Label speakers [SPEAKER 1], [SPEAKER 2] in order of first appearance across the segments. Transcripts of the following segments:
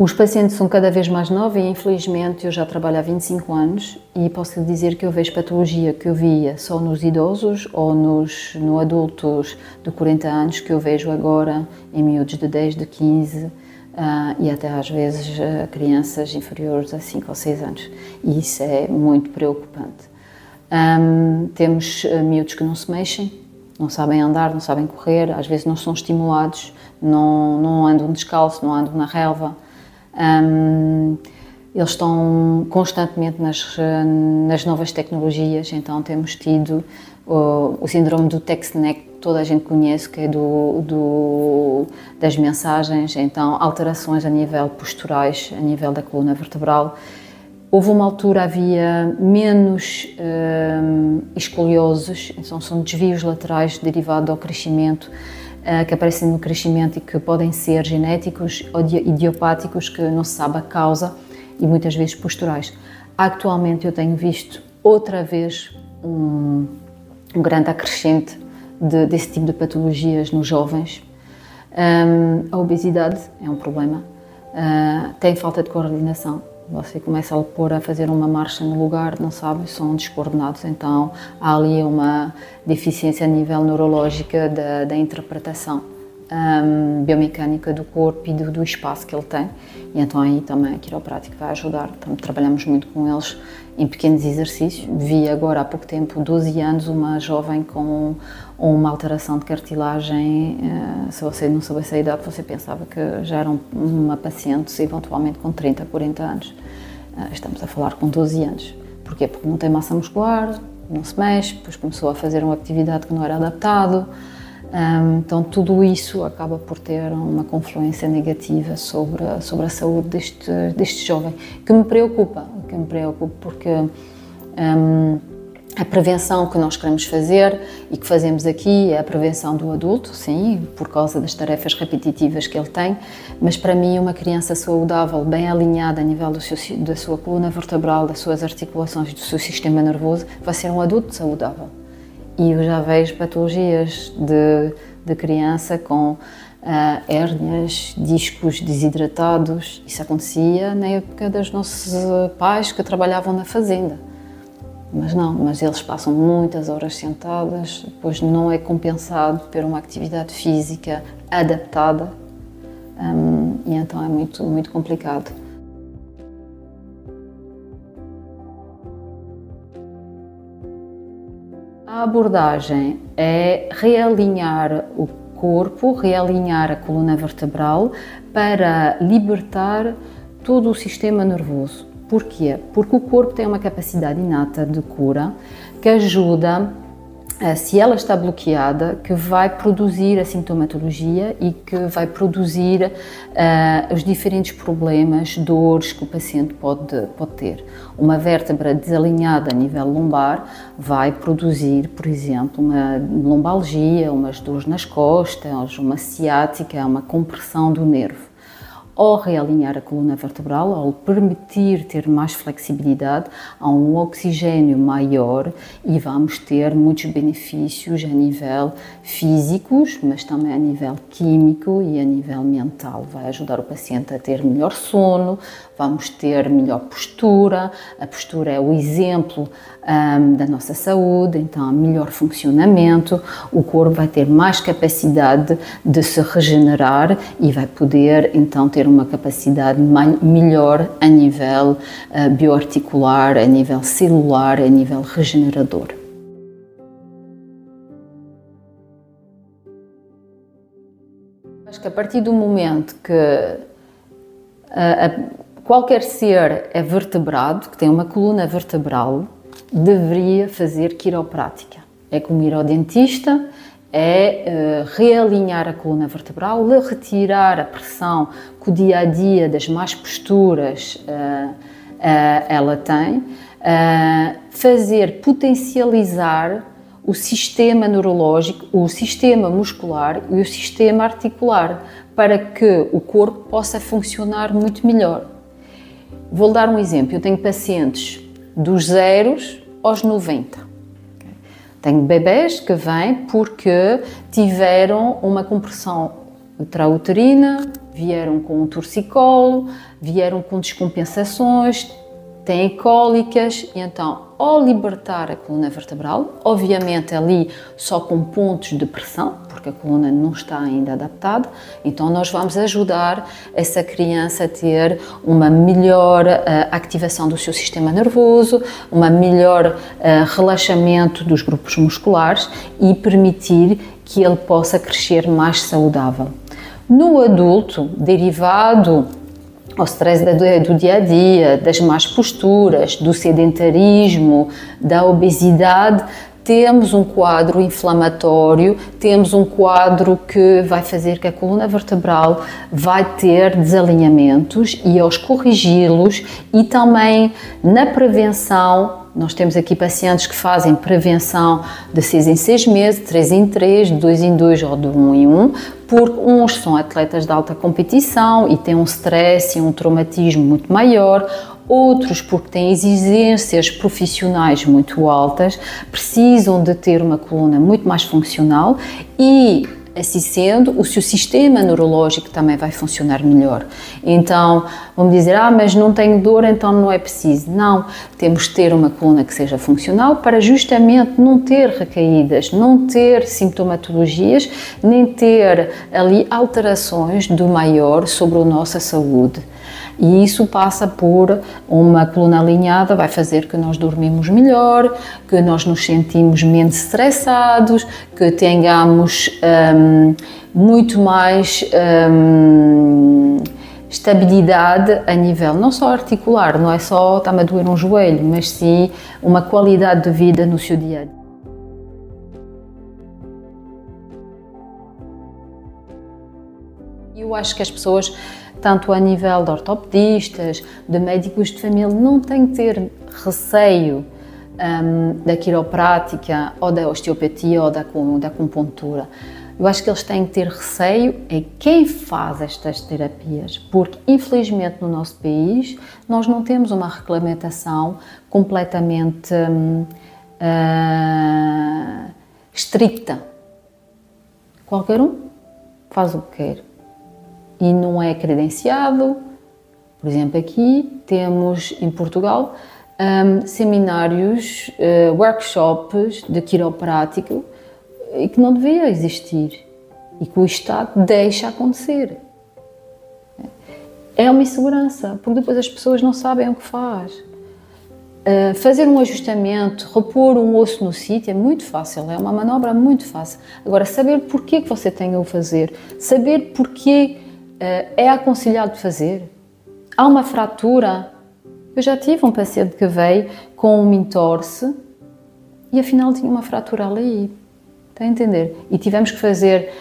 [SPEAKER 1] Os pacientes são cada vez mais novos e, infelizmente, eu já trabalho há 25 anos e posso dizer que eu vejo patologia que eu via só nos idosos ou nos no adultos de 40 anos que eu vejo agora em miúdos de 10, de 15 uh, e até às vezes uh, crianças inferiores a 5 ou 6 anos. E isso é muito preocupante. Um, temos uh, miúdos que não se mexem, não sabem andar, não sabem correr, às vezes não são estimulados, não, não andam descalço, não andam na relva. Um, eles estão constantemente nas, nas novas tecnologias, então temos tido o, o síndrome do text neck, toda a gente conhece, que é do, do, das mensagens, então alterações a nível posturais, a nível da coluna vertebral. Houve uma altura, havia menos um, escoliosos, então são desvios laterais derivados ao crescimento, que aparecem no crescimento e que podem ser genéticos ou idiopáticos, que não se sabe a causa, e muitas vezes posturais. Atualmente eu tenho visto outra vez um, um grande acrescente de, desse tipo de patologias nos jovens. Um, a obesidade é um problema, uh, tem falta de coordenação. Você começa a pôr a fazer uma marcha no lugar, não sabe, são descoordenados. Então há ali uma deficiência a nível neurológica da, da interpretação um, biomecânica do corpo e do, do, espaço que ele tem. E então aí também a quiroprática vai ajudar. Então, trabalhamos muito com eles em pequenos exercícios. Vi agora há pouco tempo, 12 anos, uma jovem com uma alteração de cartilagem. Uh, se você não soubesse a idade, você pensava que já era uma paciente, eventualmente com 30, 40 anos. Uh, estamos a falar com 12 anos. Porquê? Porque não tem massa muscular, não se mexe, depois começou a fazer uma atividade que não era adaptado. Então, tudo isso acaba por ter uma confluência negativa sobre, sobre a saúde deste, deste jovem, que me preocupa, que me preocupa porque um, a prevenção que nós queremos fazer e que fazemos aqui é a prevenção do adulto, sim, por causa das tarefas repetitivas que ele tem, mas para mim uma criança saudável, bem alinhada a nível seu, da sua coluna vertebral, das suas articulações, do seu sistema nervoso, vai ser um adulto saudável e eu já vejo patologias de, de criança com uh, hérnias, discos desidratados. Isso acontecia na época dos nossos pais que trabalhavam na fazenda. Mas não, mas eles passam muitas horas sentadas, depois não é compensado por uma atividade física adaptada um, e então é muito, muito complicado. A abordagem é realinhar o corpo, realinhar a coluna vertebral para libertar todo o sistema nervoso. Porquê? Porque o corpo tem uma capacidade inata de cura que ajuda se ela está bloqueada, que vai produzir a sintomatologia e que vai produzir uh, os diferentes problemas, dores que o paciente pode, pode ter. Uma vértebra desalinhada a nível lombar vai produzir, por exemplo, uma lombalgia, umas dores nas costas, uma ciática, uma compressão do nervo ao realinhar a coluna vertebral, ao permitir ter mais flexibilidade, há um oxigênio maior e vamos ter muitos benefícios a nível físicos, mas também a nível químico e a nível mental. Vai ajudar o paciente a ter melhor sono, vamos ter melhor postura, a postura é o exemplo um, da nossa saúde, então melhor funcionamento, o corpo vai ter mais capacidade de se regenerar e vai poder então ter uma capacidade melhor a nível uh, bioarticular, a nível celular, a nível regenerador. Acho que a partir do momento que a, qualquer ser é vertebrado, que tem uma coluna vertebral, deveria fazer quiroprática. É como ir ao dentista, é uh, realinhar a coluna vertebral, retirar a pressão que o dia a dia das más posturas uh, uh, ela tem, fazer potencializar o sistema neurológico, o sistema muscular e o sistema articular para que o corpo possa funcionar muito melhor. Vou dar um exemplo. Eu tenho pacientes dos zeros aos 90. Tenho bebés que vêm porque tiveram uma compressão intrauterina, vieram com um torcicolo, vieram com descompensações, têm cólicas, e então, ao libertar a coluna vertebral, obviamente ali só com pontos de pressão, porque a coluna não está ainda adaptada, então nós vamos ajudar essa criança a ter uma melhor uh, ativação do seu sistema nervoso, uma melhor uh, relaxamento dos grupos musculares e permitir que ele possa crescer mais saudável. No adulto, derivado ao stress do dia a dia, das más posturas, do sedentarismo, da obesidade, temos um quadro inflamatório, temos um quadro que vai fazer que a coluna vertebral vai ter desalinhamentos e aos corrigi-los e também na prevenção nós temos aqui pacientes que fazem prevenção de 6 em 6 meses, 3 em 3, de 2 em 2 ou de 1 em 1, porque uns são atletas de alta competição e têm um stress e um traumatismo muito maior, outros porque têm exigências profissionais muito altas, precisam de ter uma coluna muito mais funcional e Assim sendo, o seu sistema neurológico também vai funcionar melhor. Então, vamos dizer, ah, mas não tenho dor, então não é preciso. Não, temos de ter uma coluna que seja funcional para justamente não ter recaídas, não ter sintomatologias, nem ter ali alterações do maior sobre a nossa saúde. E isso passa por uma coluna alinhada, vai fazer que nós dormimos melhor, que nós nos sentimos menos estressados, que tenhamos um, muito mais um, estabilidade a nível não só articular, não é só está-me a doer um joelho, mas sim uma qualidade de vida no seu dia a dia. Eu acho que as pessoas tanto a nível de ortopedistas, de médicos de família, não tem que ter receio um, da quiroprática ou da osteopatia ou da, da acupuntura. Eu acho que eles têm que ter receio é quem faz estas terapias, porque infelizmente no nosso país nós não temos uma regulamentação completamente uh, estricta. Qualquer um faz o que quer e não é credenciado. Por exemplo, aqui temos em Portugal um, seminários, uh, workshops de quiroprático e que não devia existir e que o Estado deixa acontecer. É uma insegurança, porque depois as pessoas não sabem o que faz. Uh, fazer um ajustamento, repor um osso no sítio é muito fácil, é uma manobra muito fácil. Agora, saber porquê que você tem a fazer, saber porquê eh, é aconselhado fazer? Há uma fratura? Eu já tive um paciente que veio com um entorse e afinal tinha uma fratura ali. Está a entender? E tivemos que fazer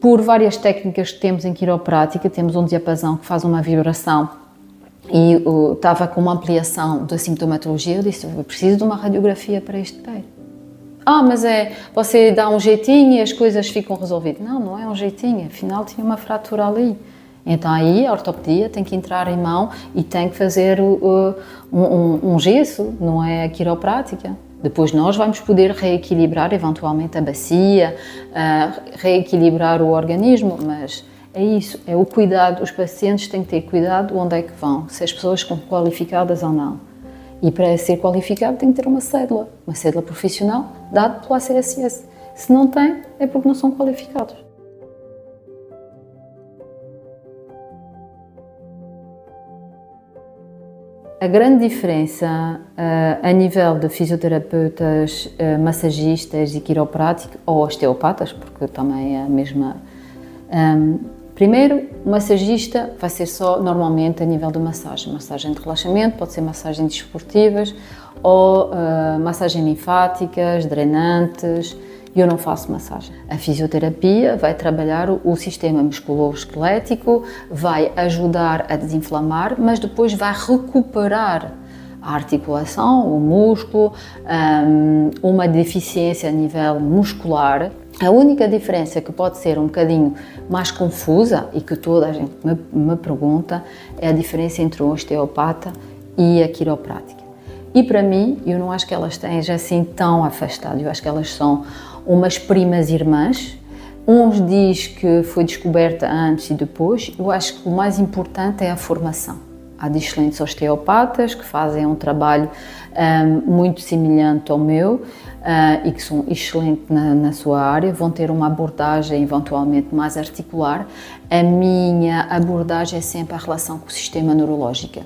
[SPEAKER 1] por várias técnicas que temos em quiroprática, temos um diapasão que faz uma vibração e estava com uma ampliação da sintomatologia, eu disse, eu preciso de uma radiografia para este pé. Ah, mas é, você dá um jeitinho e as coisas ficam resolvidas. Não, não é um jeitinho, afinal tinha uma fratura ali. Então aí a ortopedia tem que entrar em mão e tem que fazer uh, um, um, um gesso, não é a quiroprática. Depois nós vamos poder reequilibrar eventualmente a bacia, uh, reequilibrar o organismo, mas é isso, é o cuidado. Os pacientes têm que ter cuidado onde é que vão, se as pessoas são qualificadas ou não. E para ser qualificado tem que ter uma cédula, uma cédula profissional dada pela ACSS. Se não tem, é porque não são qualificados. A grande diferença uh, a nível de fisioterapeutas, uh, massagistas e quiropráticos, ou osteopatas, porque também é a mesma um, Primeiro, o massagista vai ser só normalmente a nível de massagem, massagem de relaxamento, pode ser massagens desportivas ou uh, massagem linfáticas, drenantes. Eu não faço massagem. A fisioterapia vai trabalhar o sistema musculoesquelético, vai ajudar a desinflamar, mas depois vai recuperar a articulação, o músculo, um, uma deficiência a nível muscular. A única diferença que pode ser um bocadinho mais confusa e que toda a gente me, me pergunta é a diferença entre o osteopata e a quiroprática. E para mim, eu não acho que elas estejam assim tão afastadas, eu acho que elas são umas primas irmãs uns diz que foi descoberta antes e depois. Eu acho que o mais importante é a formação. Há de excelentes osteopatas que fazem um trabalho um, muito semelhante ao meu uh, e que são excelentes na, na, sua área, vão ter uma abordagem eventualmente mais articular. A minha abordagem é sempre a relação com o sistema neurológico.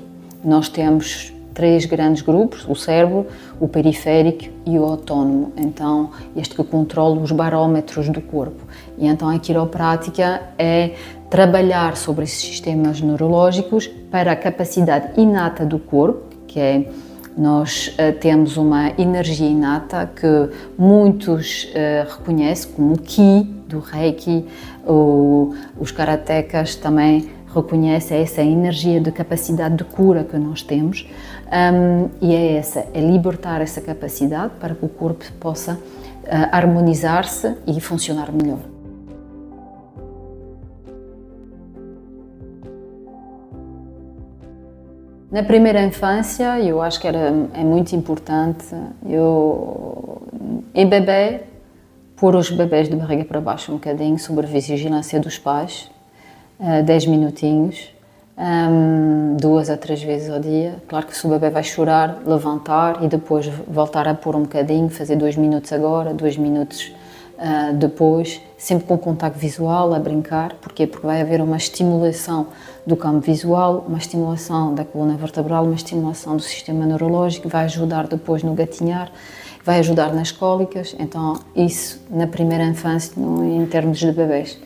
[SPEAKER 1] Nós temos três grandes grupos: o cérebro, o periférico e o autónomo. Então, este que controla os barómetros do corpo. E então a quiroprática é trabalhar sobre esses sistemas neurológicos para a capacidade inata do corpo, que é nós uh, temos uma energia inata que muitos uh, reconhecem como o Ki do Reiki, ou os karatecas também reconhecem essa energia de capacidade de cura que nós temos um, e é essa, é libertar essa capacidade para que o corpo possa uh, harmonizar-se e funcionar melhor. Na primeira infância, eu acho que era, é muito importante, eu, em bebê, pôr os bebés de barriga para baixo um bocadinho, sob a vigilância dos pais, 10 uh, minutinhos, um, duas a três vezes ao dia. Claro que se o bebê vai chorar, levantar e depois voltar a pôr um bocadinho, fazer dois minutos agora, dois minutos uh, depois, sempre com contacto visual, a brincar. Porquê? Porque vai haver uma estimulação do campo visual, uma estimulação da coluna vertebral, uma estimulação do sistema neurológico, vai ajudar depois no gatinhar, vai ajudar nas cólicas. Então, isso na primeira infância, em termos de bebês.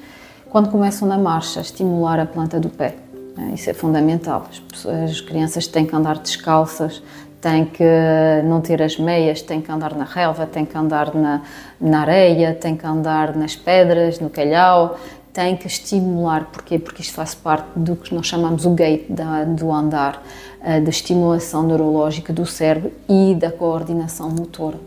[SPEAKER 1] Quando começam na marcha, estimular a planta do pé. Né? Isso é fundamental. As crianças têm que andar descalças, têm que não ter as meias, têm que andar na relva, têm que andar na, na areia, têm que andar nas pedras, no calhau, têm que estimular. Porquê? Porque isto faz parte do que nós chamamos o gate da, do andar, eh, da estimulação neurológica do cérebro e da coordenação motora.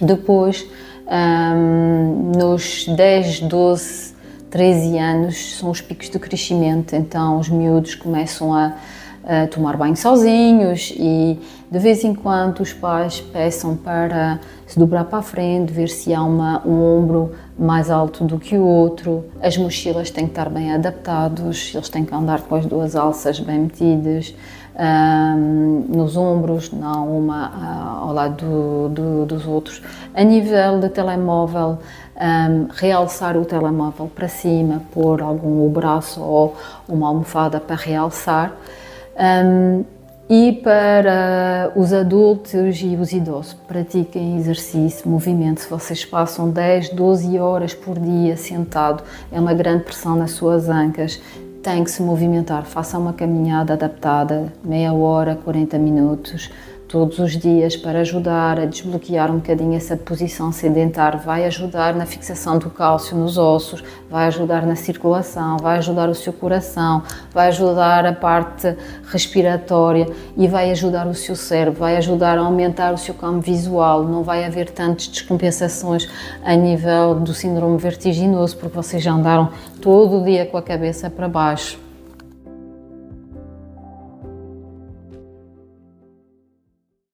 [SPEAKER 1] Depois, um, nos 10, 12, 13 anos, são os picos de crescimento, então os miúdos começam a tomar banho sozinhos e de vez em quando os pais peçam para se dobrar para a frente, ver se há uma, um ombro mais alto do que o outro. As mochilas têm que estar bem adaptados, eles têm que andar com as duas alças bem metidas um, nos ombros, não uma uh, ao lado do, do, dos outros. A nível de telemóvel, um, realçar o telemóvel para cima, pôr algum braço ou uma almofada para realçar. Um, e para os adultos e os idosos, pratiquem exercício, movimento. Se vocês passam 10, 12 horas por dia sentado, é uma grande pressão nas suas ancas, tem que se movimentar. Faça uma caminhada adaptada, meia hora, 40 minutos todos os dias para ajudar a desbloquear um bocadinho essa posição sedentar, vai ajudar na fixação do cálcio nos ossos, vai ajudar na circulação, vai ajudar o seu coração, vai ajudar a parte respiratória e vai ajudar o seu cérebro, vai ajudar a aumentar o seu campo visual, não vai haver tantas descompensações a nível do síndrome vertiginoso, porque vocês já andaram todo o dia com a cabeça para baixo